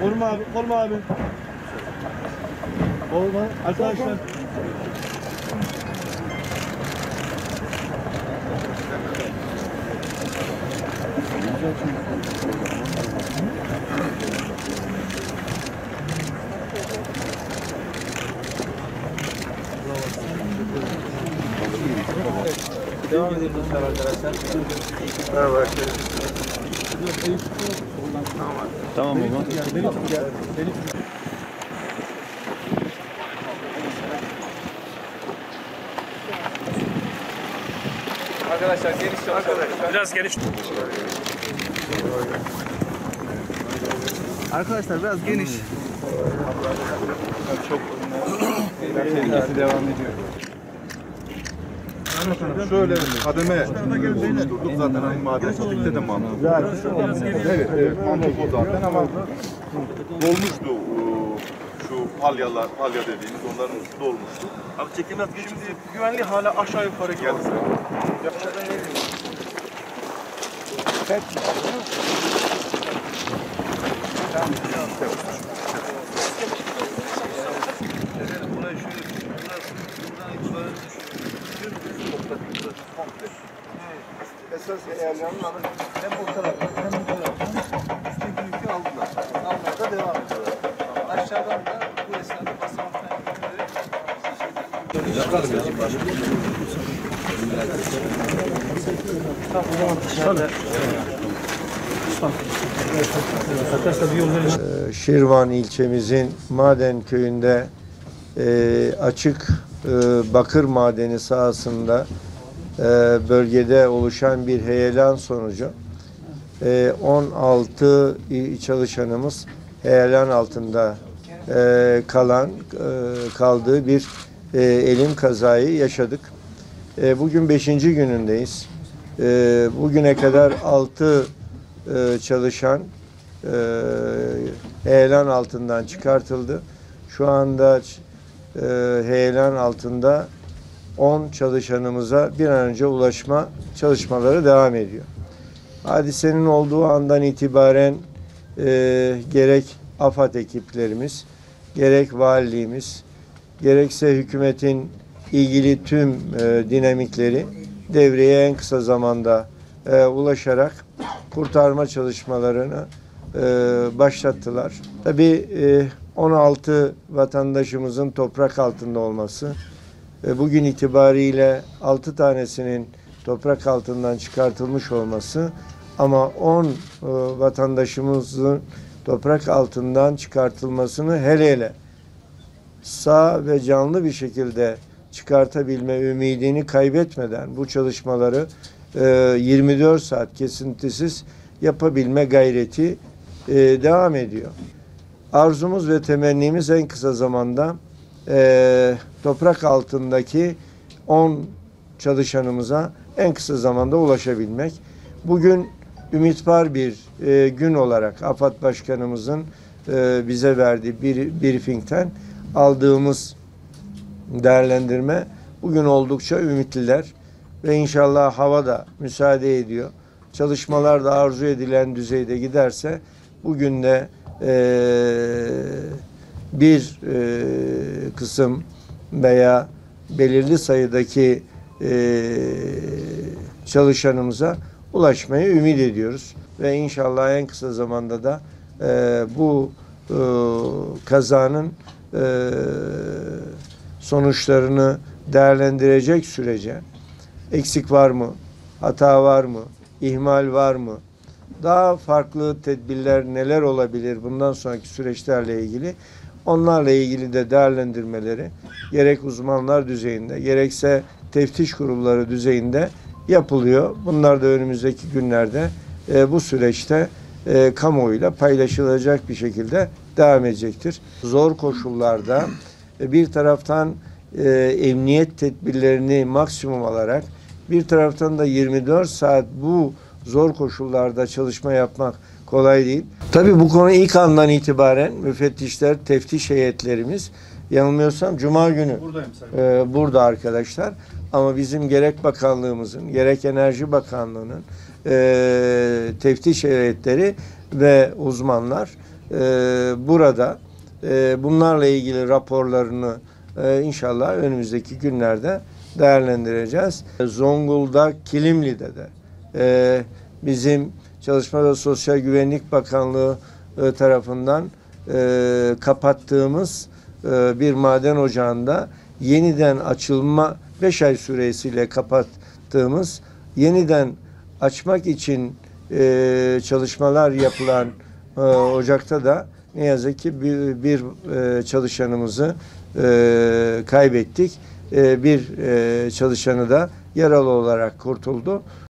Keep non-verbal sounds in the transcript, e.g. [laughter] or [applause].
Kolum abi, kolum abi. Kolum abi. Arkadaşlar. Devam edelim arkadaşlar. Merhaba Tamam zaman. Arkadaşlar geniş arkadaşlar. Biraz geniş. Arkadaşlar biraz geniş. Çok [clears throat] tehlikesi devam ediyor. Şöyle kademe oluşturduk zaten hani madencilikte de mantıklı. Evet, evet o zaten ama dolmuştu o, şu palyalar, palya dediğimiz onların üstü dolmuştu. Abi çekim yap. Şimdi güvenli hala aşağı yukarı geldi. Yapacak ne bileyim. Burayı şöyle biraz buradan itibaren Esas ayarlarını alır. Hem o taraftan hem bu taraftan üstteki yükü aldılar. Almaya da devam ediyorlar. Aşağıdan da bu esnada basamaktan Şirvan ilçemizin Maden köyünde e, açık e, bakır madeni sahasında bölgede oluşan bir heyelan sonucu e, 16 i- çalışanımız heyelan altında e, kalan e, kaldığı bir e, elim kazayı yaşadık. E, bugün 5. günündeyiz. E, bugüne kadar 6 e, çalışan e, heyelan altından çıkartıldı. Şu anda e, heyelan altında 10 çalışanımıza bir an önce ulaşma çalışmaları devam ediyor. Hadisenin olduğu andan itibaren e, gerek AFAD ekiplerimiz, gerek valiliğimiz, gerekse hükümetin ilgili tüm e, dinamikleri devreye en kısa zamanda e, ulaşarak kurtarma çalışmalarını e, başlattılar. Tabii e, 16 vatandaşımızın toprak altında olması, e, bugün itibariyle 6 tanesinin toprak altından çıkartılmış olması ama 10 e, vatandaşımızın toprak altından çıkartılmasını hele hele sağ ve canlı bir şekilde çıkartabilme ümidini kaybetmeden bu çalışmaları e, 24 saat kesintisiz yapabilme gayreti e, devam ediyor. Arzumuz ve temennimiz en kısa zamanda e, toprak altındaki 10 çalışanımıza en kısa zamanda ulaşabilmek. Bugün ümit var bir e, gün olarak AFAD Başkanımızın e, bize verdiği bir briefingten aldığımız değerlendirme bugün oldukça ümitliler ve inşallah hava da müsaade ediyor. Çalışmalar da arzu edilen düzeyde giderse bugün de eee, bir eee, kısım veya belirli sayıdaki eee, çalışanımıza ulaşmayı ümit ediyoruz. Ve inşallah en kısa zamanda da eee, bu eee, kazanın eee, sonuçlarını değerlendirecek sürece eksik var mı, hata var mı, ihmal var mı, daha farklı tedbirler neler olabilir bundan sonraki süreçlerle ilgili onlarla ilgili de değerlendirmeleri gerek uzmanlar düzeyinde gerekse teftiş kurulları düzeyinde yapılıyor. Bunlar da önümüzdeki günlerde e, bu süreçte e, kamuoyuyla paylaşılacak bir şekilde devam edecektir. Zor koşullarda e, bir taraftan e, emniyet tedbirlerini maksimum alarak bir taraftan da 24 saat bu zor koşullarda çalışma yapmak kolay değil. Tabii bu konu ilk andan itibaren müfettişler, teftiş heyetlerimiz yanılmıyorsam Cuma günü e, burada arkadaşlar. Ama bizim gerek bakanlığımızın, gerek Enerji Bakanlığı'nın e, teftiş heyetleri ve uzmanlar e, burada e, bunlarla ilgili raporlarını e, inşallah önümüzdeki günlerde değerlendireceğiz. Zonguldak Kilimli'de de e, bizim Çalışma ve Sosyal Güvenlik Bakanlığı e, tarafından e, kapattığımız e, bir maden ocağında yeniden açılma 5 ay süresiyle kapattığımız yeniden açmak için çalışmalar yapılan ocakta da ne yazık ki bir, bir çalışanımızı kaybettik. Bir çalışanı da yaralı olarak kurtuldu.